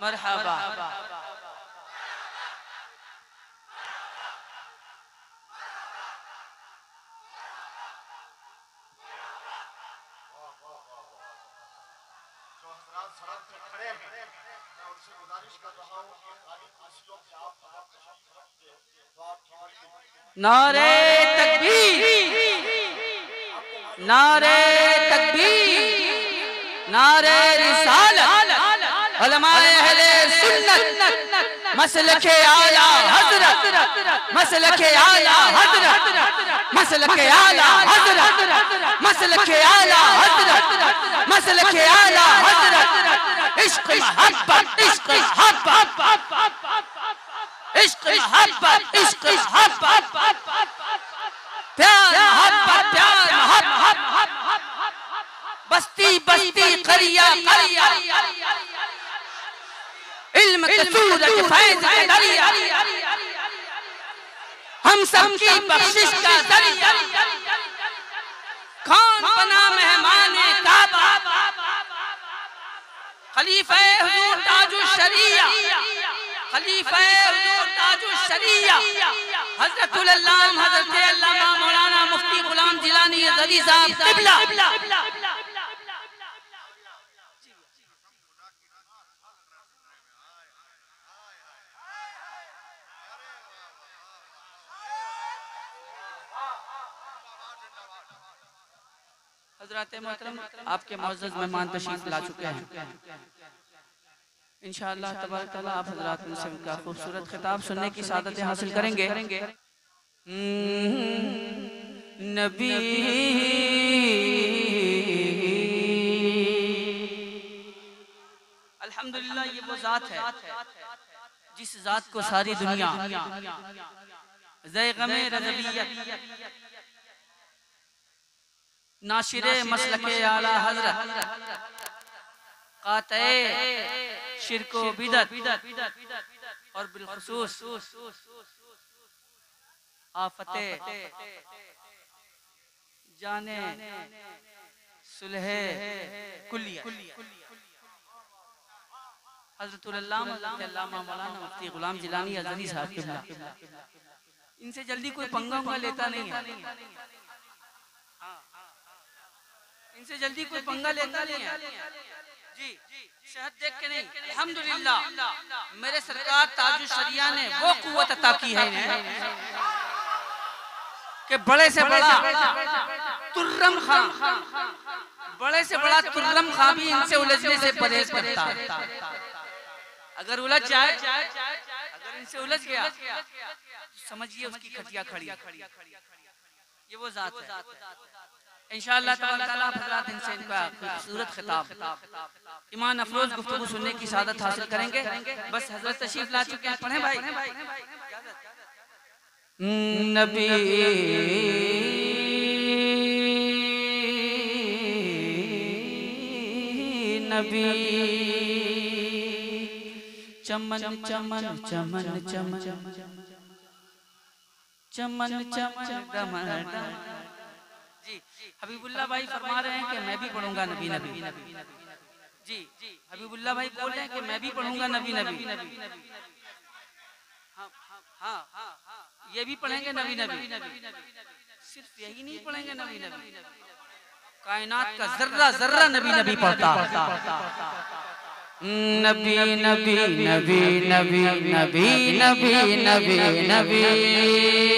बड़ी नारे तकबीर। नारे तकबीर। नारे बस्ती बस्ती करिया करिया इल्म हम सब की बख्शिश का दरिया कौन बना मेहमान काबा खलीफा हुजूर ताजुल शरिया खलीफा हुजूर ताजुल शरिया हजरतुल अल्लाम हज़रत अल्लामा मौलाना मुफ्ती गुलाम जिलानी साहब किबला हज़रत मोहतरम आपके मोअज़्ज़ज़ मेहमान तशरीफ़ ला चुके हैं। इंशाअल्लाह तबारक आप हजरात उनका खूबसूरत खिताब सुनने की सादत हासिल करेंगे। नबी। अल्हम्दुलिल्लाह ये वो जात है। जिस जात को सारी दुनिया ज़ैगमे रज़बियत। नाशिरे मसलके आला हज़रत। काते शिरको बिदत। और बिलखसूस। आफते। जाने सुलहे कुलिया हजरतुल्लामा मौलाना मुफ्ती गुलाम जिलानी अजनी साहब इनसे जल्दी कोई पंगा लेता नहीं है। इनसे जल्दी कोई पंगा लेता नहीं है। जी, शहद देख के नहीं। अल्हम्दुलिल्लाह, मेरे सरकार ताजु शरिया ने वो कुवत अता की है कि बड़े से बड़ा तुर्रम खां, बड़े से बड़ा तुर्रम खां भी इनसे उलझने से परहेज करता। अगर उलझ जाए, अगर इनसे उलझ गया समझिए उसकी खटिया खड़ी ये वो जात है। इंशाअल्लाह ताला ईमान अफरोज गुफ्तगू सुनने की सादत हासिल करेंगे। बस हज़रत तशरीफ़ ला चुके हैं। पढ़े भाई। नबी नबी चमन चमन चमन चमन चमन चमन गमन जी हबीबुल्ला भाई फरमा रहे हैं कि मैं भी पढ़ूँगा नबी नबी जी हबीबुल्ला भाई बोल रहे हैं कि मैं भी पढ़ूँगा नबी नबी हाँ हाँ हाँ ये भी पढ़ेंगे नबी नबी सिर्फ़ यही नहीं पढ़ेंगे नबी नबी कायनात का जर्रा जर्रा नबी नबी पढ़ता नबी नबी नबी नबी नबी नबी नबी नबी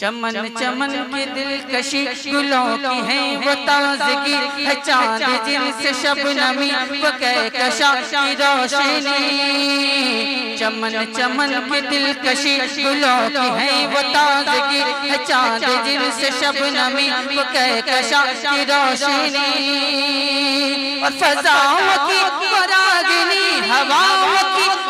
चमन चमन के दिलकशी गुलों की है वो ताजगी है चाँद जिनसे शबनमी वो कहकशा की रोशनी। चमन चमन के दिलकशी गुलों की है वो ताजगी है चाँद जिनसे शबनमी वो कहकशा की रोशनी। और फजाओं की वो हवाओं की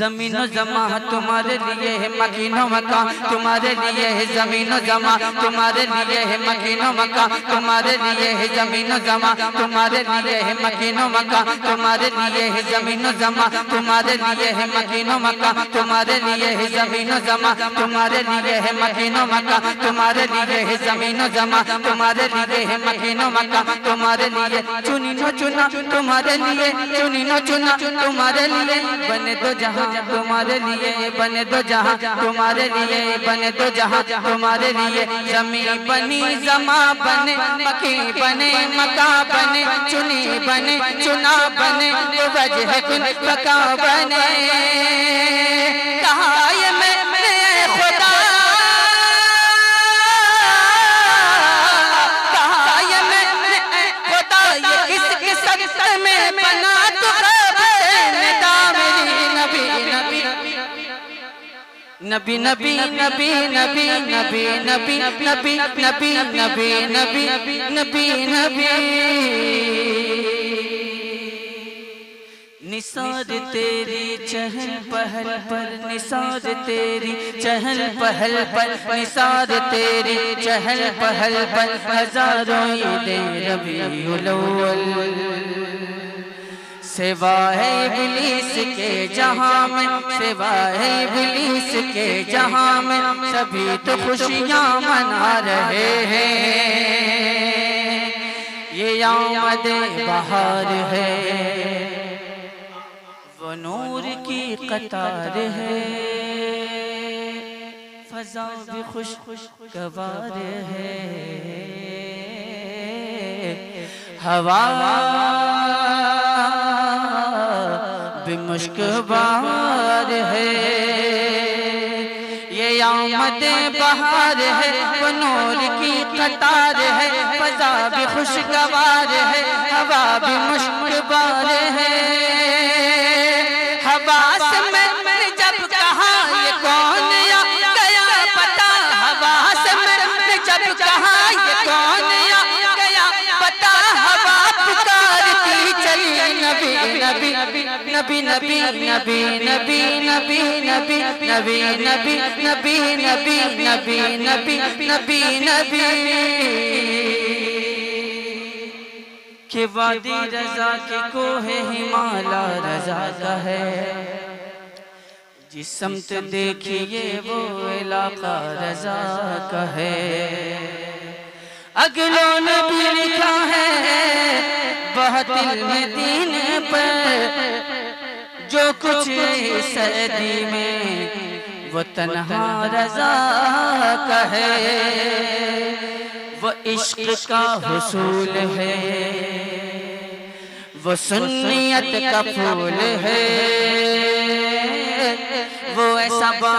जमीनो जमा तुम्हारे लिए है मकीनो मका तुम्हारे लिए है जमीनो जमा तुम्हारे लिए है मकीनो मका तुम्हारे लिए है जमीनो जमा तुम्हारे लिए है मकीनो मका तुम्हारे लिए है जमीनो जमा तुम्हारे लिए है मकीनो मका तुम्हारे लिए है जमीनो जमा तुम्हारे लिए है मकीनो मका तुम्हारे लिए है जमीनो जमा तुम्हारे लिए है मकीनो मका तुम्हारे लिए चुनी नो चुना तुम्हारे लिए चुनी नो चुना तुम्हारे लिए बने दो जहाँ तुम्हारे लिए बने दो जहाँ, तुम्हारे लिए बने दो जहाँ, तुम्हारे लिए जमी बनी, जमा बने मकी बने मका बने, चुनी बने, चुना बने तो पका बने। नबी नबी नबी नबी नबी नबी नबी नबी नबी नबी नबी नबी निसार तेरी चहल पहल पर निसार तेरी चहल पहल पर निसार तेरी चहल पहल पर हज़ारों ईदें रबीउल अव्वल सिवाय इबलीस के जहाँ में, सेवा है इबलीस के जहाँ में, सभी तो खुशियाँ मना रहे हैं। ये आमद बहार है, वो नूर की कतार है। फजा भी खुश खुश गवार है। हवा भी मुश्कबार है। ये आमद बहार है, वो नूर की कतार है फजा भी खुशगवार है, हवा भी मुश्कबार है। नबी नबी नबी नबी नबी नबी नबी नबी नबी नबी नबी नबी नबी नबी नबी नबी के वादी रजा के कोहे हिमाला रजा का है जिस समत देखिए वो इलाका रजा का है अगलों ने भी लिखा है बहुत में दीन पर जो कुछ इस सदी में वो तन्हा रजा का है वो इश्क का हुसूल है वो सुन्नियत का फूल है वो ऐसा बा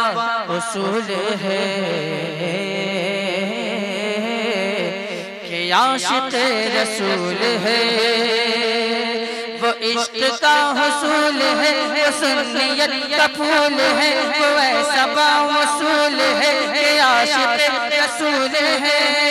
है। आशिक रसूल है। वो इश्क का हसूल है। वो सुन्नियत का फूल है। वो ऐसा बावसूल है आशिक रसूल है।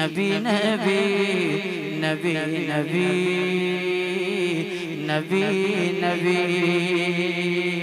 Nabi Nabi Nabi Nabi Nabi